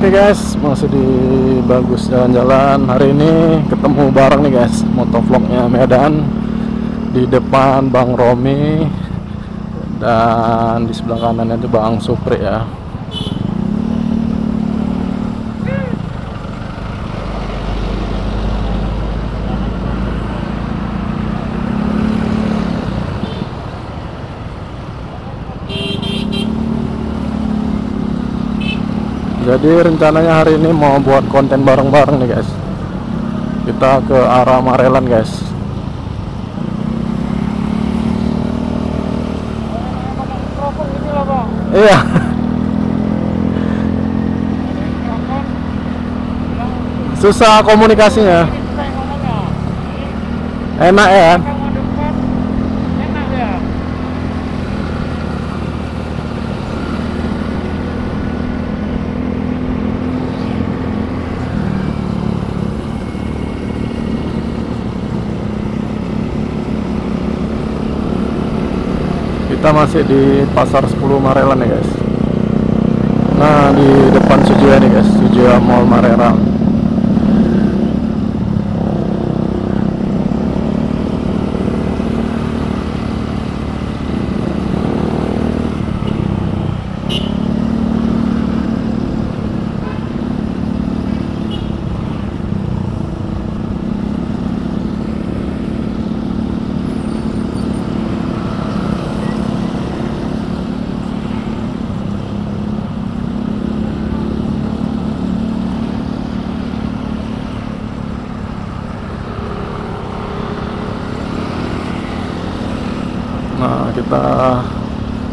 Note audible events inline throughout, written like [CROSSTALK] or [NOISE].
Oke guys, masih di bagus jalan-jalan hari ini ketemu bareng nih guys motovlognya Medan di depan Bang Romi dan di sebelah kanannya itu Bang Supri ya. Jadi rencananya hari ini mau buat konten bareng-bareng nih guys. Kita ke arah Marelan guys. Iya. Susah komunikasinya. Enak ya. Kita masih di pasar 10 Marelan ya guys. Nah di depan Sujuya nih guys, Sujuya Mall Marelan. Nah kita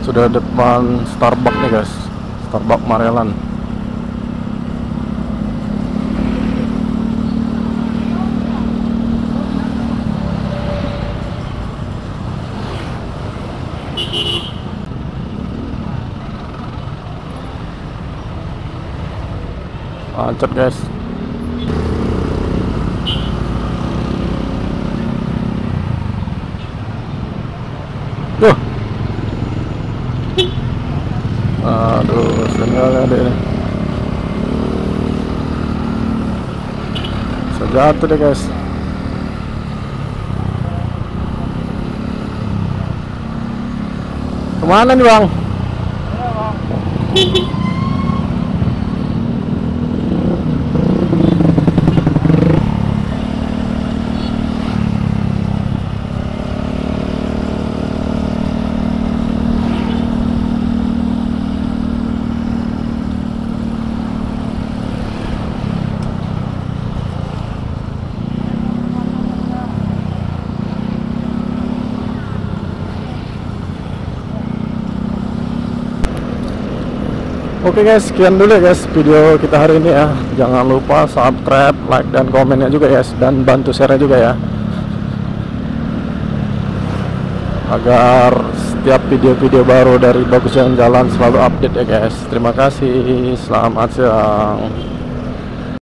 sudah depan Starbucks nih guys, Starbucks Marelan. Macet guys. Aduh, sengal ada ini. Bisa jatuh deh guys. Ke mana nih bang? [LAUGHS] Oke guys, sekian dulu ya guys video kita hari ini ya. Jangan lupa subscribe, like dan komennya juga guys dan bantu share juga ya. Agar setiap video-video baru dari Bagus Jalan Jalan selalu update ya guys. Terima kasih. Selamat siang.